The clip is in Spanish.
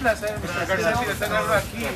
placer, Mr. García, tenerlo aquí.